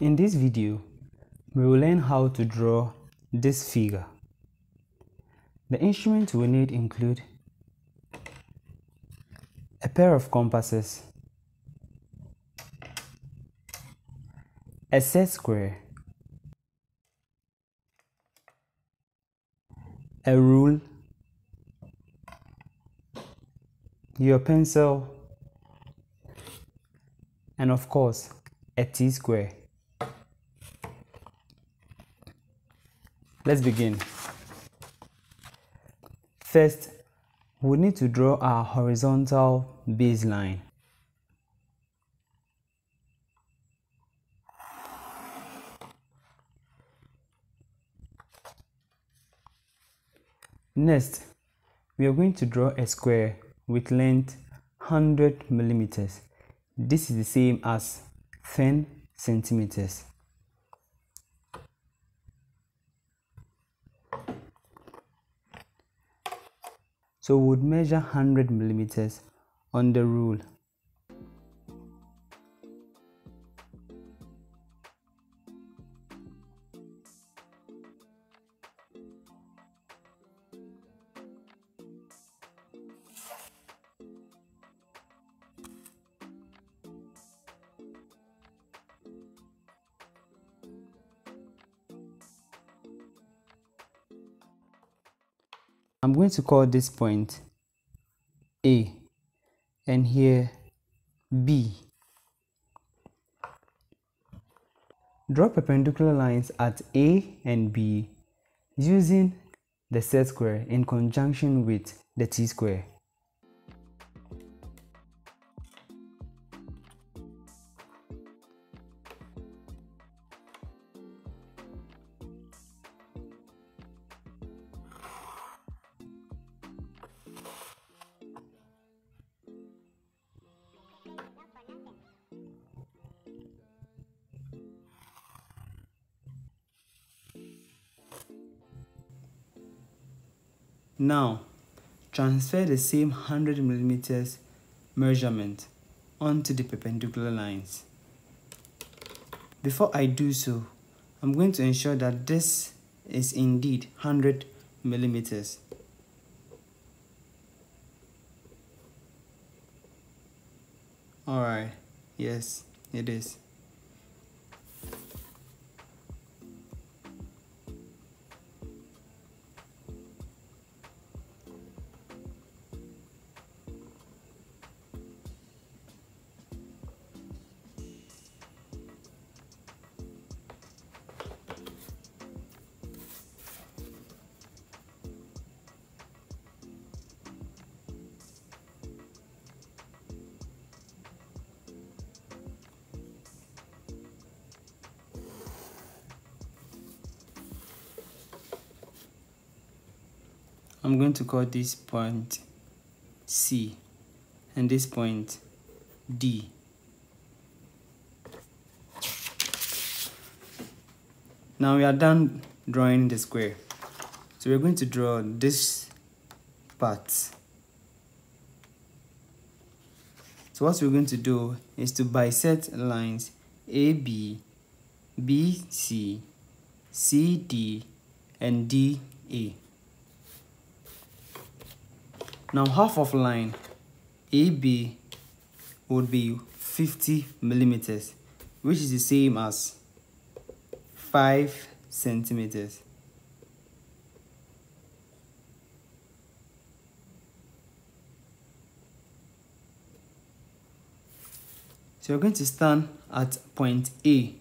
In this video, we will learn how to draw this figure. The instruments we need include a pair of compasses, a set square, a rule, your pencil, and of course, a t-square. Let's begin. First, we need to draw our horizontal baseline. Next, we are going to draw a square with length 100 millimeters. This is the same as 10 centimeters. So we would measure 100 millimeters on the rule. I'm going to call this point A and here B. Draw perpendicular lines at A and B using the set square in conjunction with the t-square. Now, transfer the same 100 millimeters measurement onto the perpendicular lines. Before I do so, I'm going to ensure that this is indeed 100 millimeters. Alright, yes, it is. I'm going to call this point C and this point D. Now we are done drawing the square. So we're going to draw this part. So what we're going to do is to bisect lines AB, BC, CD, and DA. Now half of line AB would be 50 millimeters, which is the same as 5 centimeters. So you're going to stand at point A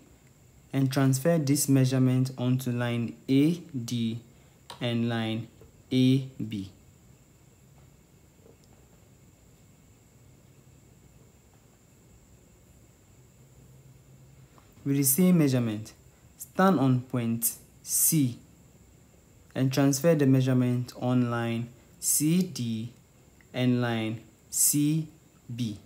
and transfer this measurement onto line AD and line AB. With the same measurement, stand on point C and transfer the measurement on line CD and line CB.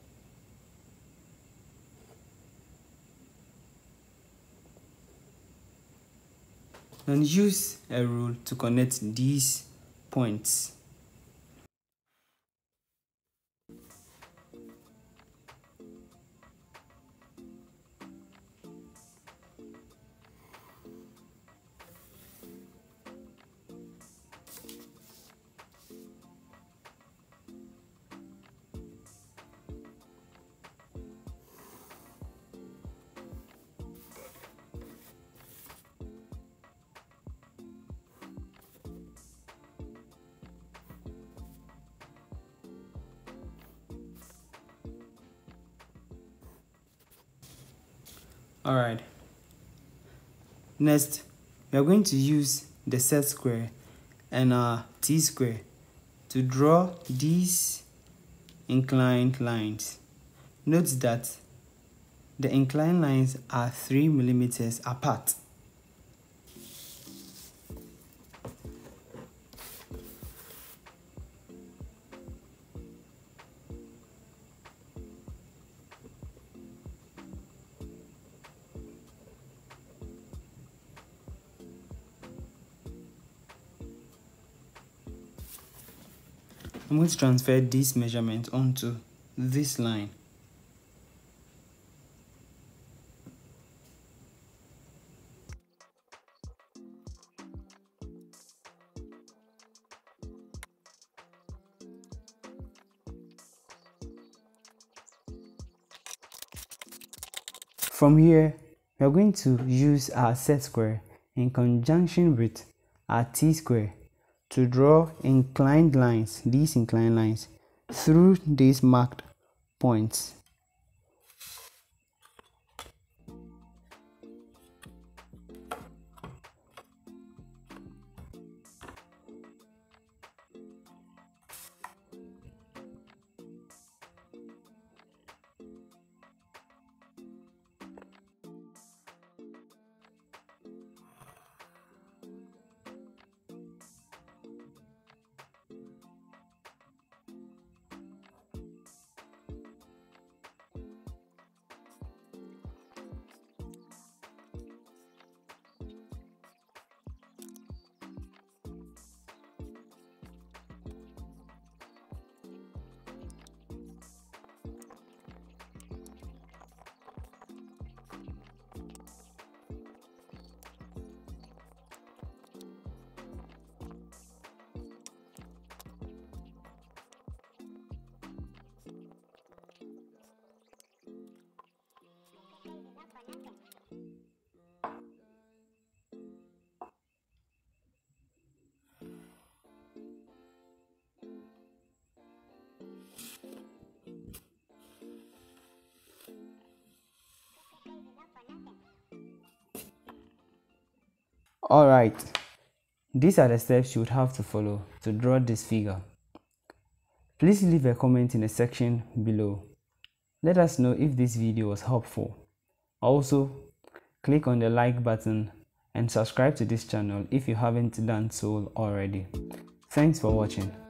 Then use a rule to connect these points. Alright. Next, we are going to use the set square and our t-square to draw these inclined lines. Note that the inclined lines are 3 millimeters apart. I'm going to transfer this measurement onto this line. From here, we are going to use our set square in conjunction with our t-square to draw inclined lines, these inclined lines, through these marked points. Alright, these are the steps you would have to follow to draw this figure. Please leave a comment in the section below. Let us know if this video was helpful. Also, click on the like button and subscribe to this channel if you haven't done so already. Thanks for watching.